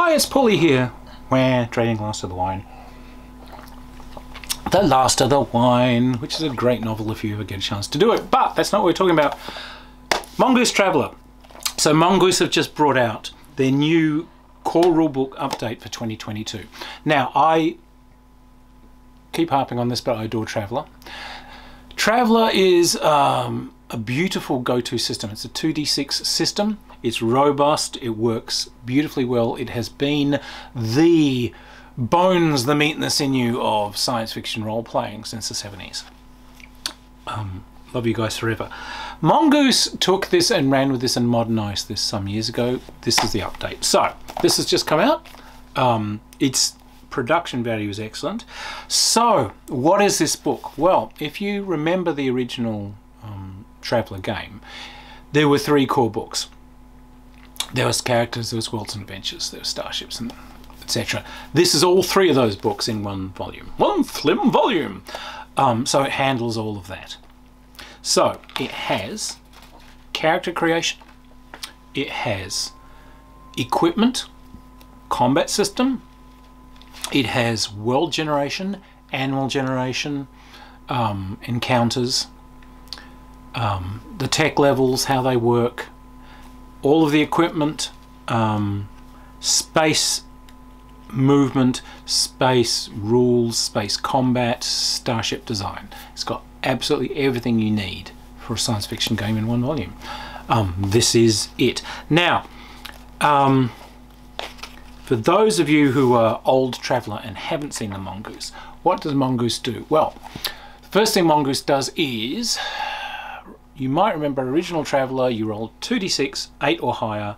Hi, it's Paulie here. We're trading Last of the Wine. The Last of the Wine, which is a great novel if you ever get a chance to do it. But that's not what we're talking about. Mongoose Traveller. So Mongoose have just brought out their new core rulebook update for 2022. Now, I keep harping on this, but I adore Traveller. Traveller is um, a beautiful go-to system. It's a 2d6 system. It's robust. It works beautifully well. It has been the bones, the meat and the sinew of science fiction role-playing since the 70s. Um, love you guys forever. Mongoose took this and ran with this and modernized this some years ago. This is the update. So, this has just come out. Um, its production value is excellent. So, what is this book? Well, if you remember the original um, Traveller game, there were three core books. There was characters, there was worlds and adventures, there were starships and etc. This is all three of those books in one volume. One slim volume! Um, so it handles all of that. So it has character creation, it has equipment, combat system, it has world generation, animal generation, um, encounters, um, the tech levels, how they work, all of the equipment, um, space movement, space rules, space combat, starship design. It's got absolutely everything you need for a science fiction game in one volume. Um, this is it. Now, um, for those of you who are old traveller and haven't seen the Mongoose, what does Mongoose do? Well, the first thing Mongoose does is you might remember original traveller, you roll 2d6, 8 or higher,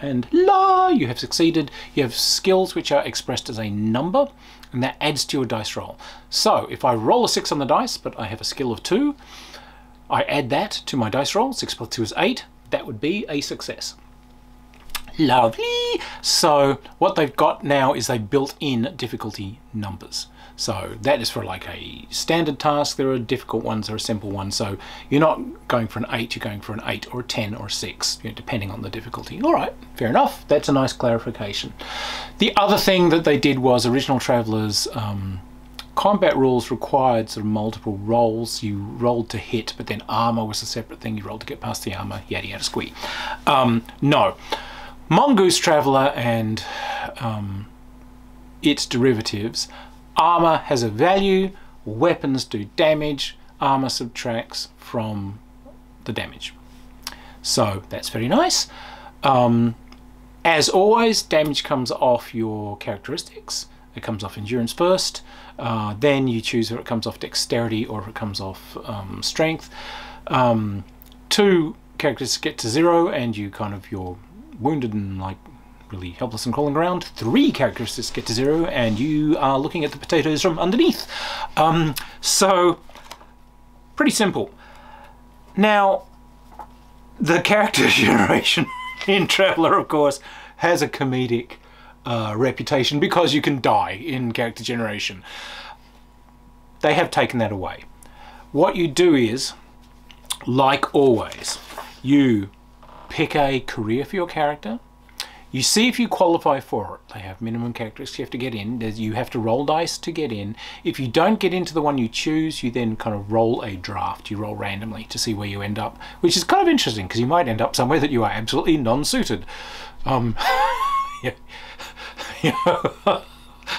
and la, you have succeeded. You have skills which are expressed as a number, and that adds to your dice roll. So if I roll a 6 on the dice, but I have a skill of 2, I add that to my dice roll, 6 plus 2 is 8, that would be a success. Lovely! So what they've got now is they built in difficulty numbers. So that is for like a standard task. There are difficult ones, there are simple ones. So you're not going for an 8, you're going for an 8 or a 10 or a 6, you know, depending on the difficulty. All right, fair enough. That's a nice clarification. The other thing that they did was original Traveller's um, combat rules required sort of multiple rolls. You rolled to hit, but then armor was a separate thing. You rolled to get past the armor, yada yada squee. Um, no. Mongoose Traveller and um, its derivatives armor has a value, weapons do damage, armor subtracts from the damage. So that's very nice. Um, as always, damage comes off your characteristics. It comes off endurance first, uh, then you choose if it comes off dexterity or if it comes off um, strength. Um, two characters get to zero and you kind of, you're wounded and like really helpless and crawling around. Three characteristics get to zero, and you are looking at the potatoes from underneath. Um, so, pretty simple. Now, the character generation in Traveller, of course, has a comedic uh, reputation because you can die in character generation. They have taken that away. What you do is, like always, you pick a career for your character, you see if you qualify for it. They have minimum characteristics you have to get in. You have to roll dice to get in. If you don't get into the one you choose, you then kind of roll a draft. You roll randomly to see where you end up, which is kind of interesting because you might end up somewhere that you are absolutely non-suited. Um, yeah. yeah.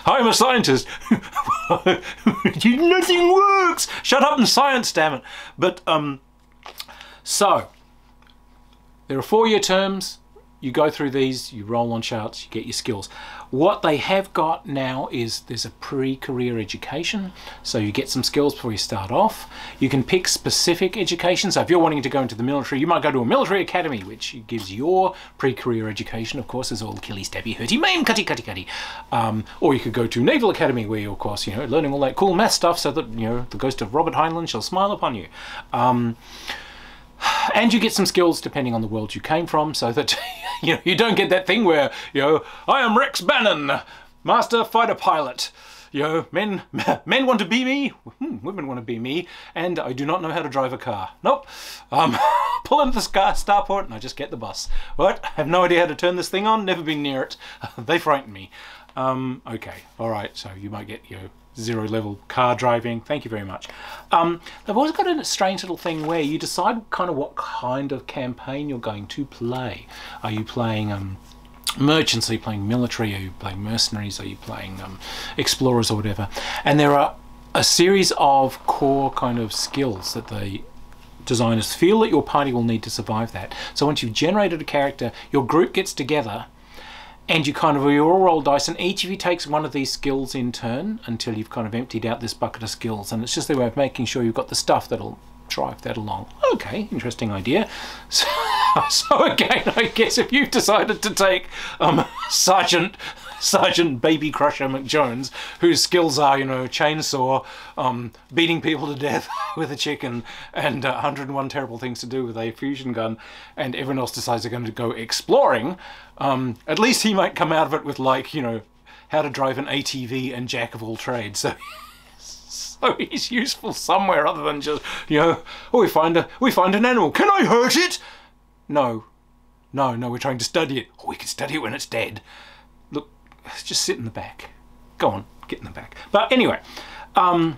I'm a scientist. Nothing works. Shut up and science, damn it. But um, so there are four-year terms you go through these, you roll on charts, you get your skills. What they have got now is there's a pre-career education, so you get some skills before you start off. You can pick specific education, so if you're wanting to go into the military, you might go to a military academy, which gives your pre-career education, of course, is all killy, stabby, hurty, maim, cutty, cutty, cutty. Um, or you could go to Naval Academy, where you're, of course, you know, learning all that cool math stuff so that, you know, the ghost of Robert Heinlein shall smile upon you. Um, and you get some skills depending on the world you came from so that you know you don't get that thing where you know I am Rex Bannon master fighter pilot you know, men men want to be me, hmm, women want to be me, and I do not know how to drive a car. Nope. Um, pull into the car, starport, and I just get the bus. What? I have no idea how to turn this thing on. Never been near it. they frighten me. Um, okay, all right. So you might get you know, zero level car driving. Thank you very much. Um, they've always got a strange little thing where you decide kind of what kind of campaign you're going to play. Are you playing um, merchants? Are you playing military? Are you playing mercenaries? Are you playing um, explorers or whatever? And there are a series of core kind of skills that the designers feel that your party will need to survive that. So once you've generated a character, your group gets together and you kind of you all roll dice and each of you takes one of these skills in turn until you've kind of emptied out this bucket of skills and it's just a way of making sure you've got the stuff that'll drive that along. Okay, interesting idea. So, so again, I guess if you've decided to take um, Sergeant Sergeant Baby Crusher McJones, whose skills are, you know, chainsaw, um, beating people to death with a chicken, and uh, 101 terrible things to do with a fusion gun, and everyone else decides they're going to go exploring, um, at least he might come out of it with, like, you know, how to drive an ATV and jack of all trades. So so he's useful somewhere other than just you know oh we find a we find an animal. Can i hurt it? No. No no we're trying to study it. Oh we can study it when it's dead just sit in the back. Go on get in the back. But anyway um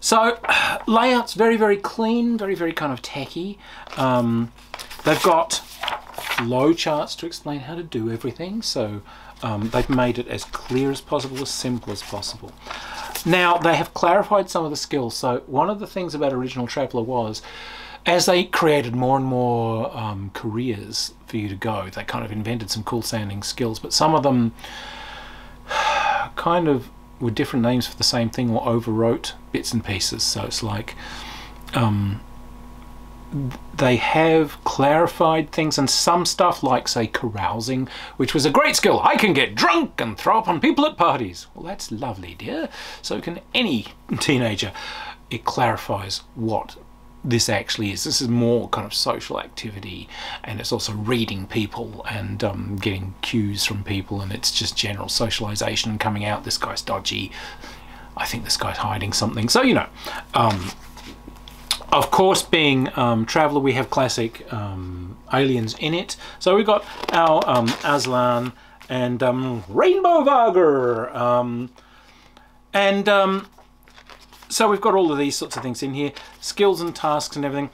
so layouts very very clean very very kind of tacky. Um, they've got flow charts to explain how to do everything so um, they've made it as clear as possible as simple as possible. Now, they have clarified some of the skills. So one of the things about Original Traveller was, as they created more and more um, careers for you to go, they kind of invented some cool sounding skills, but some of them kind of were different names for the same thing or overwrote bits and pieces. So it's like um, they have clarified things and some stuff like say carousing which was a great skill. I can get drunk and throw up on people at parties. Well that's lovely dear. So can any teenager. It clarifies what this actually is this is more kind of social activity and it's also reading people and um, getting cues from people and it's just general socialization coming out this guy's dodgy i think this guy's hiding something so you know um, of course, being um, Traveller, we have classic um, aliens in it. So we've got our um, Aslan and um, Rainbow Vargr. Um, and so we've got all of these sorts of things in here. Skills and tasks and everything.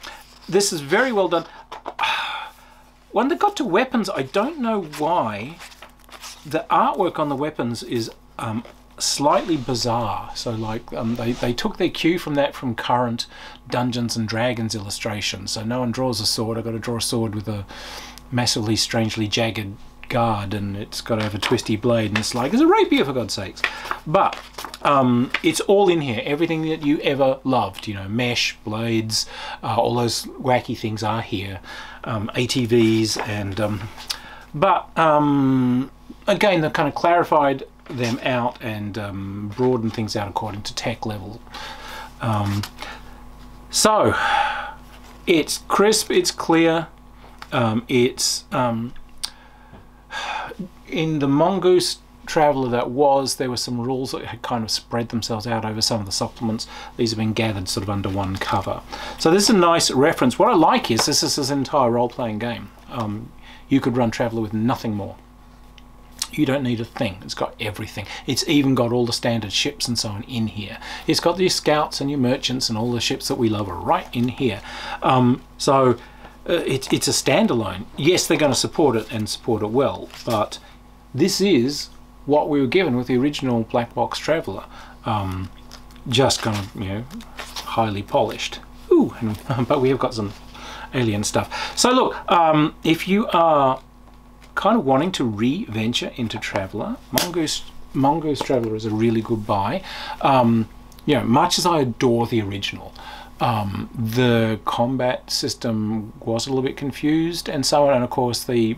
This is very well done. When they got to weapons, I don't know why the artwork on the weapons is um, slightly bizarre. So like um, they, they took their cue from that from current Dungeons and Dragons illustrations. So no one draws a sword. I've got to draw a sword with a massively strangely jagged guard and it's got to have a twisty blade and it's like it's a rapier for God's sakes. But um, it's all in here. Everything that you ever loved, you know, mesh, blades, uh, all those wacky things are here. Um, ATVs and um, but um, again, they've kind of clarified them out and um, broaden things out according to tech level. Um, so it's crisp, it's clear, it's in the Mongoose Traveller that was, there were some rules that had kind of spread themselves out over some of the supplements. These have been gathered sort of under one cover. So this is a nice reference. What I like is this is an entire role-playing game. Um, you could run Traveller with nothing more you don't need a thing. It's got everything. It's even got all the standard ships and so on in here. It's got your scouts and your merchants and all the ships that we love are right in here. Um, so uh, it, it's a standalone. Yes, they're going to support it and support it well, but this is what we were given with the original Black Box Traveller. Um, just kind of, you know, highly polished. Ooh, but we have got some alien stuff. So look, um, if you are kind of wanting to re-venture into Traveller, Mongoose, Mongoose Traveller is a really good buy. Um, you know, much as I adore the original, um, the combat system was a little bit confused and so on, and of course the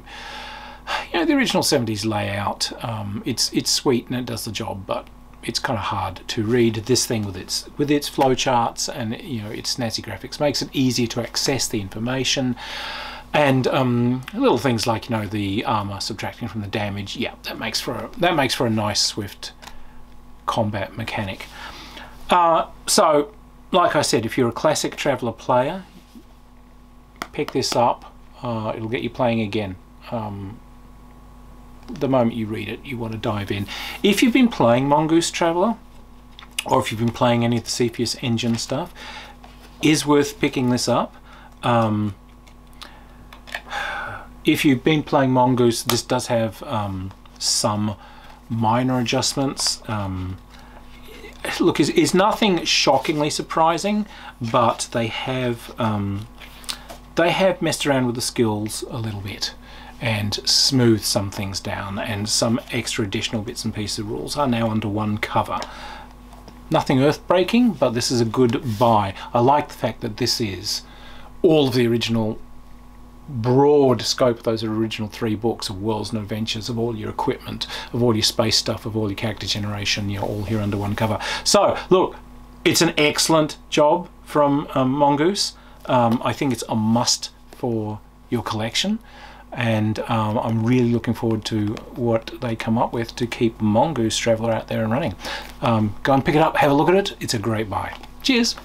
you know the original 70s layout um, it's it's sweet and it does the job but it's kind of hard to read this thing with its with its flowcharts and you know its snazzy graphics makes it easier to access the information and um, little things like you know the armor subtracting from the damage yeah that makes for a, that makes for a nice swift combat mechanic. Uh, so, like I said, if you're a classic Traveller player, pick this up. Uh, it'll get you playing again. Um, the moment you read it, you want to dive in. If you've been playing Mongoose Traveller, or if you've been playing any of the Cepheus engine stuff, is worth picking this up. Um, if you've been playing Mongoose, this does have um, some minor adjustments. Um, look, is nothing shockingly surprising, but they have um, they have messed around with the skills a little bit and smoothed some things down, and some extra additional bits and pieces of rules are now under one cover. Nothing earth-breaking, but this is a good buy. I like the fact that this is all of the original broad scope of those original three books of Worlds and Adventures, of all your equipment, of all your space stuff, of all your character generation, you're all here under one cover. So, look, it's an excellent job from um, Mongoose. Um, I think it's a must for your collection and um, I'm really looking forward to what they come up with to keep Mongoose Traveller out there and running. Um, go and pick it up, have a look at it. It's a great buy. Cheers!